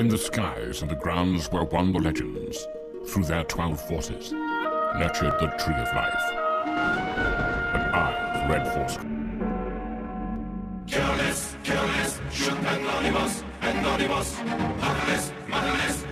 and the skies and the grounds where won the legends, through their twelve forces, nurtured the tree of life. And I, Red Force. Careless, careless, shoot Anonymous, Anonymous, heartless, motherless,